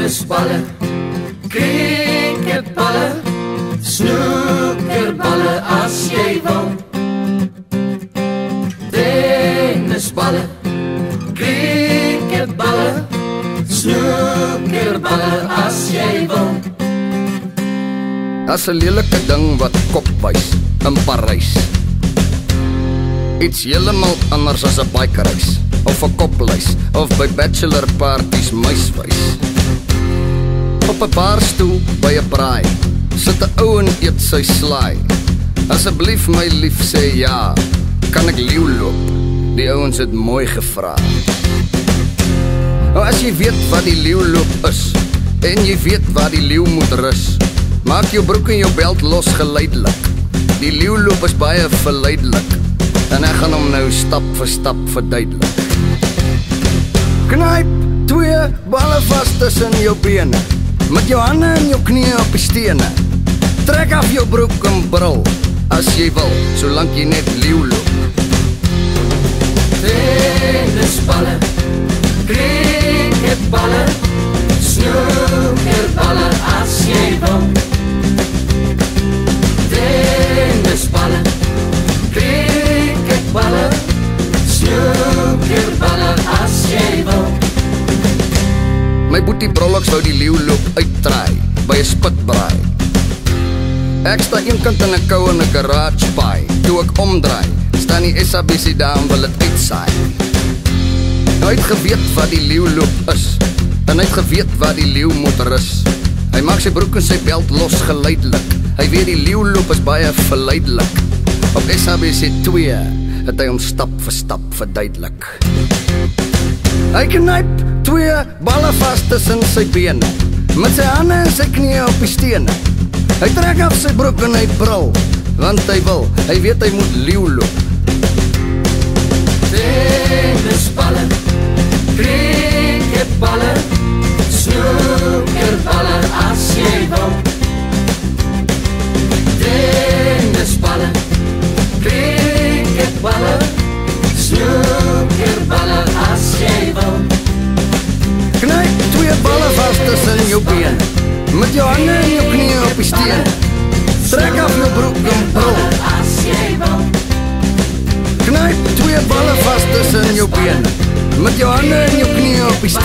tennisballe, cricketballe, snoekerballe as jy wil. Tennisballe, cricketballe, snoekerballe as jy wil. As 'n lelike ding wat kop wys in Parys. Iets heeltemal anders as 'n bikereis of 'n koplys of by bachelor parties muiswys. Op 'n barstoel by 'n braai sit 'n ou en eet sy slaai. Asseblief my lief sê ja, kan ek leeu loop? Die ouens het mooi gevra. Nou as jy weet wat die leeu loop is en jy weet waar die leeu moet rus, maak jou broek en jou beld los geleidelik. Die leeu loop is baie verleidelik en ek gaan hom nou stap vir stap verduidelik. Knyp twee balle vas tussen jou bene met jou hande en jou knieë op die stene. Trek af jou broek en brul as jy wil, solank jy net leeu loop. My boetie Brollox wou die leeu loop uittraai by 'n spitbraai. Ek sta eenkant in 'n koue in 'n garage paai. Toe ek omdraai, staan die SABC daar en wil dit uitsaai. Nou het geweet wat die leeu loop is en het geweet waar die leeu moet rus. Hy maak sy broek en sy beld los geleidelik. Hy weet die leeu loop is baie verleidelik. Op SABC 2 het hy hom stap vir stap verduidelik. Hy knyp twee balle vas tussen sy bene met sy hande en sy knieë op die stene. Hy trek af sy broek en hy brul want hy wil, hy weet hy moet leeu loop. Tennisballe, jou hande en jou knieë op die stene. Trek af jou broek en brul. Knyp twee balle vas tussen jou bene met jou hande en jou knieë op die stene.